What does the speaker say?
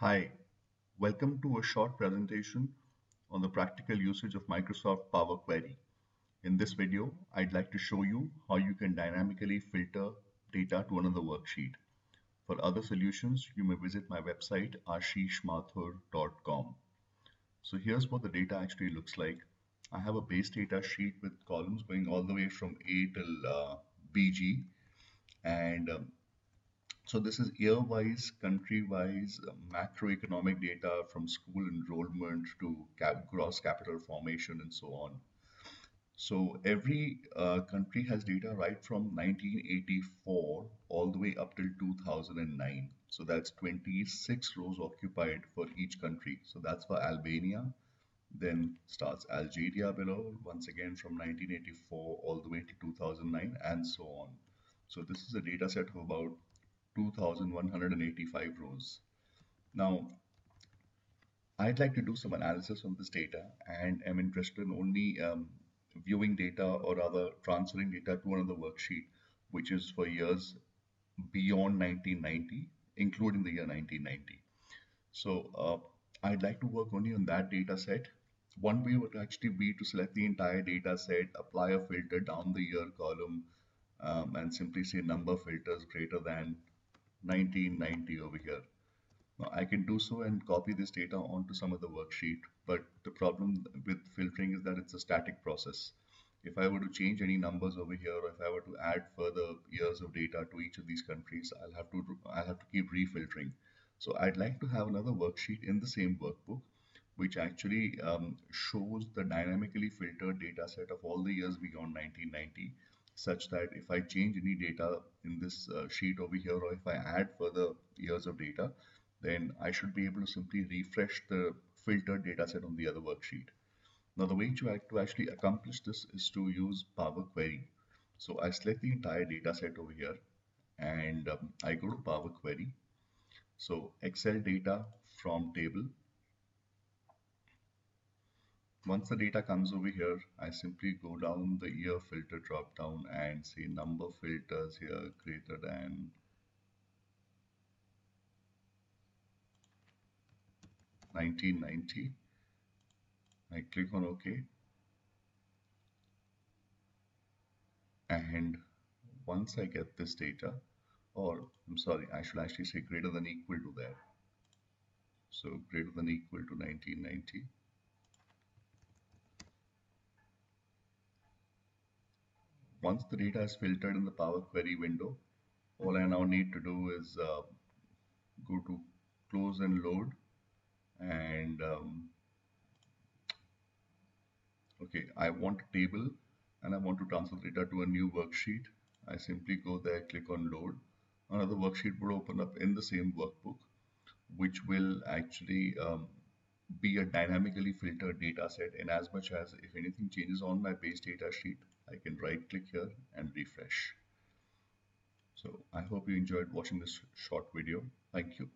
Hi, welcome to a short presentation on the practical usage of Microsoft Power Query. In this video, I'd like to show you how you can dynamically filter data to another worksheet. For other solutions, you may visit my website ashishmathur.com. So here's what the data actually looks like. I have a base data sheet with columns going all the way from A till uh, BG and um, so this is year-wise, country-wise, uh, macroeconomic data from school enrollment to cap gross capital formation and so on. So every uh, country has data right from 1984 all the way up till 2009. So that's 26 rows occupied for each country. So that's for Albania. Then starts Algeria below, once again from 1984 all the way to 2009 and so on. So this is a data set of about 2185 rows. Now, I'd like to do some analysis on this data and am interested in only um, viewing data or rather transferring data to another worksheet, which is for years beyond 1990, including the year 1990. So uh, I'd like to work only on that data set. One way would actually be to select the entire data set, apply a filter down the year column, um, and simply say number filters greater than 1990 over here. Now I can do so and copy this data onto some other worksheet, but the problem with filtering is that it's a static process. If I were to change any numbers over here, or if I were to add further years of data to each of these countries, I'll have to I'll have to keep refiltering. So I'd like to have another worksheet in the same workbook, which actually um, shows the dynamically filtered data set of all the years beyond 1990 such that if I change any data in this uh, sheet over here or if I add further years of data then I should be able to simply refresh the filtered data set on the other worksheet. Now the way to, to actually accomplish this is to use Power Query. So I select the entire data set over here and um, I go to Power Query. So Excel data from table once the data comes over here, I simply go down the year filter drop down and say number filters here greater than Nineteen ninety. I click on OK. And once I get this data or I'm sorry I should actually say greater than equal to there so greater than equal to 1990 once the data is filtered in the Power Query window, all I now need to do is uh, go to close and load and um, okay I want a table and I want to transfer data to a new worksheet. I simply go there click on load. Another worksheet would open up in the same workbook which will actually um, be a dynamically filtered data set in as much as if anything changes on my base data sheet I can right click here and refresh. So I hope you enjoyed watching this short video. Thank you